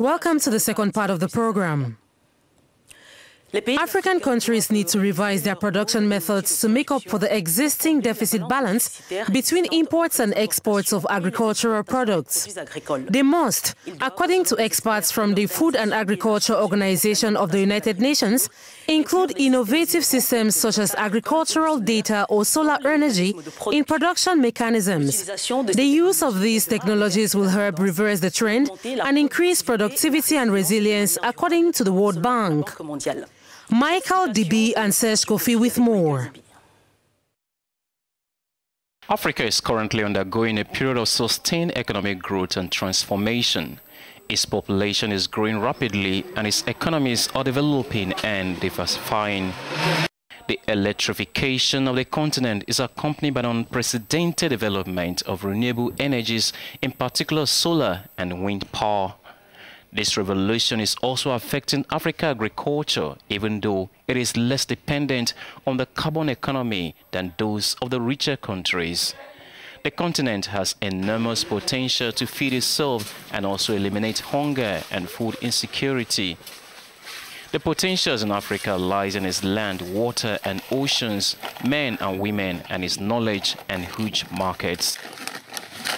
Welcome to the second part of the program. African countries need to revise their production methods to make up for the existing deficit balance between imports and exports of agricultural products. They must, according to experts from the Food and Agriculture Organization of the United Nations, include innovative systems such as agricultural data or solar energy in production mechanisms. The use of these technologies will help reverse the trend and increase productivity and resilience, according to the World Bank. Michael Dibi and Serge Kofi with more. Africa is currently undergoing a period of sustained economic growth and transformation. Its population is growing rapidly and its economies are developing and diversifying. The electrification of the continent is accompanied by an unprecedented development of renewable energies, in particular solar and wind power. This revolution is also affecting Africa agriculture, even though it is less dependent on the carbon economy than those of the richer countries. The continent has enormous potential to feed itself and also eliminate hunger and food insecurity. The potentials in Africa lies in its land, water and oceans, men and women, and its knowledge and huge markets.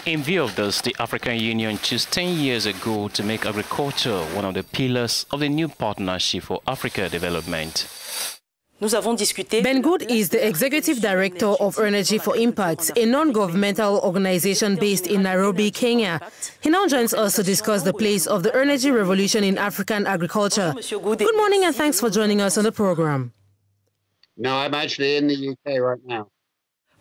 In view of this, the African Union chose 10 years ago to make agriculture one of the pillars of the new Partnership for Africa Development. Ben Good is the Executive Director of Energy for Impact, a non-governmental organization based in Nairobi, Kenya. He now joins us to discuss the place of the energy revolution in African agriculture. Good morning and thanks for joining us on the program. No, I'm actually in the UK right now.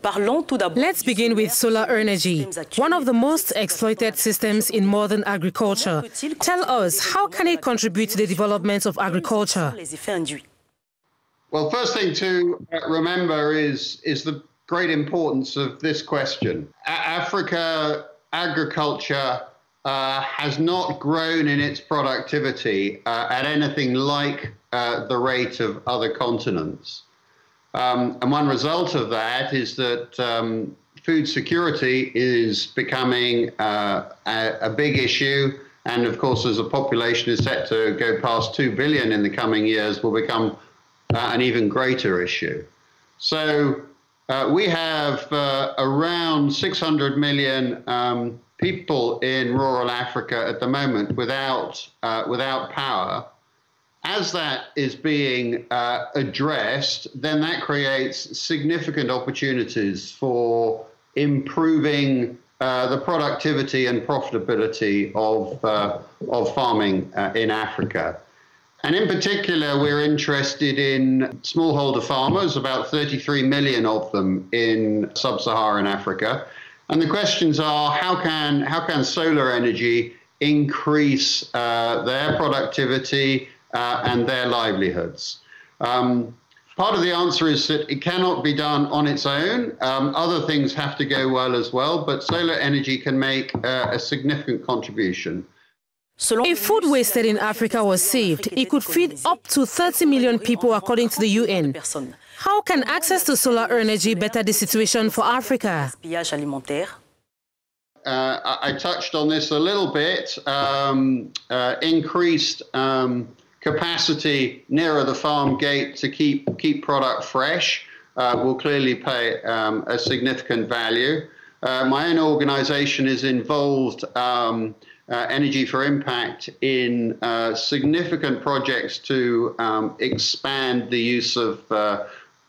Let's begin with solar energy, one of the most exploited systems in modern agriculture. Tell us, how can it contribute to the development of agriculture? Well, first thing to remember is, is the great importance of this question. A Africa agriculture uh, has not grown in its productivity uh, at anything like uh, the rate of other continents. Um, and one result of that is that um, food security is becoming uh, a, a, big issue. And of course, as the population is set to go past 2 billion in the coming years, will become uh, an even greater issue. So uh, we have uh, around 600 million um, people in rural Africa at the moment without, uh, without power as that is being uh, addressed, then that creates significant opportunities for improving uh, the productivity and profitability of, uh, of farming uh, in Africa. And in particular, we're interested in smallholder farmers, about 33 million of them in sub Saharan Africa. And the questions are how can, how can solar energy increase uh, their productivity? Uh, and their livelihoods. Um, part of the answer is that it cannot be done on its own. Um, other things have to go well as well, but solar energy can make uh, a significant contribution. If food wasted in Africa was saved, it could feed up to 30 million people, according to the UN. How can access to solar energy better the situation for Africa? Uh, I touched on this a little bit. Um, uh, increased um, capacity nearer the farm gate to keep keep product fresh uh, will clearly pay um, a significant value. Uh, my own organization is involved, um, uh, Energy for Impact, in uh, significant projects to um, expand the use of uh,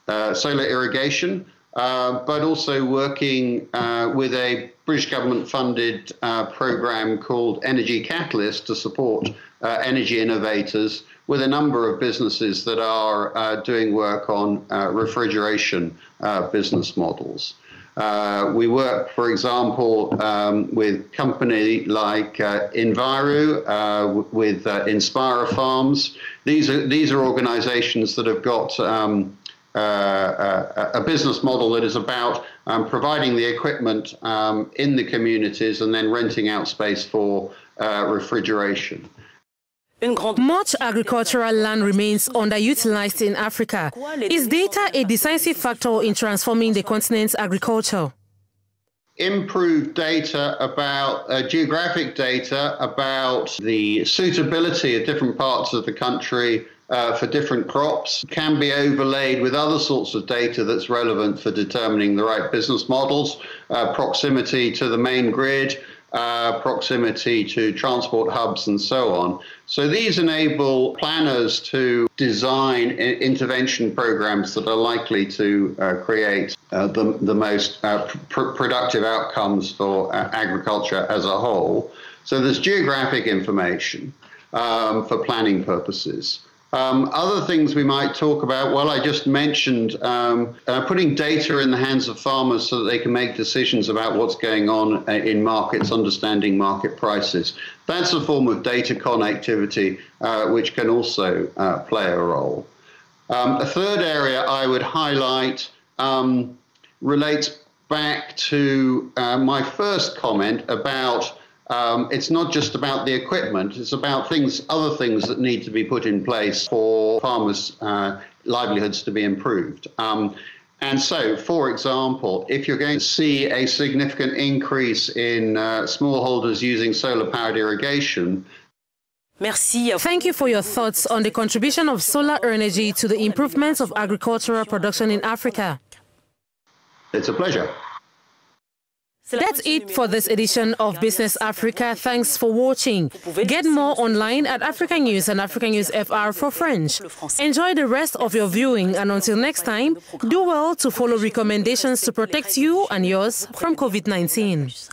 uh, solar irrigation, but also working with a British government funded program called Energy Catalyst to support uh, energy innovators with a number of businesses that are uh, doing work on uh, refrigeration uh, business models. Uh, we work, for example, um, with company like uh, Enviru, with Inspira Farms. These are these are organisations that have got um, uh, a, business model that is about um, providing the equipment um, in the communities and then renting out space for uh, refrigeration. Much agricultural land remains underutilized in Africa. Is data a decisive factor in transforming the continent's agriculture? improved data about uh, geographic data about the suitability of different parts of the country uh, for different crops can be overlaid with other sorts of data that's relevant for determining the right business models, uh, proximity to the main grid, uh, proximity to transport hubs, and so on. So these enable planners to design intervention programs that are likely to uh, create uh, the, the most uh, pr- productive outcomes for uh, agriculture as a whole. So there's geographic information um, for planning purposes. Um, other things we might talk about, well, I just mentioned um, uh, putting data in the hands of farmers so that they can make decisions about what's going on uh, in markets, understanding market prices. That's a form of data connectivity uh, which can also uh, play a role. Um, a third area I would highlight um, relates back to uh, my first comment about um, it's not just about the equipment, it's about things, other things that need to be put in place for farmers' uh, livelihoods to be improved. Um, and so, for example, if you're going to see a significant increase in uh, smallholders using solar powered irrigation, Merci. Thank you for your thoughts on the contribution of solar energy to the improvements of agricultural production in Africa. It's a pleasure. That's it for this edition of Business Africa. Thanks for watching. Get more online at Africanews and Africanews FR for French. Enjoy the rest of your viewing and until next time, do well to follow recommendations to protect you and yours from COVID-19.